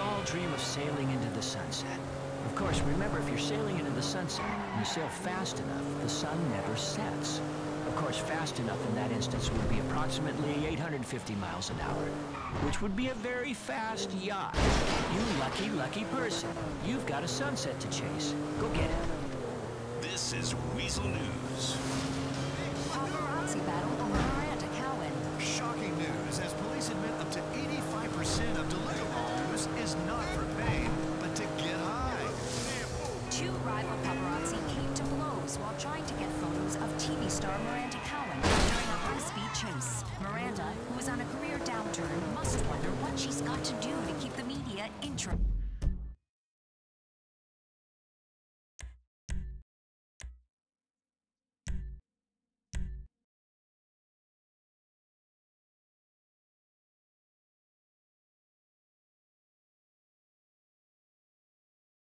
all dream of sailing into the sunset. Of course, remember, if you're sailing into the sunset and you sail fast enough, the sun never sets. Of course, fast enough in that instance would be approximately 850 miles an hour, which would be a very fast yacht. You lucky, lucky person. You've got a sunset to chase. Go get it. This is Weazel News. Rival paparazzi came to blows while trying to get photos of TV star Miranda Cowan during a high-speed chase. Miranda, who is on a career downturn, must wonder what she's got to do to keep the media interested.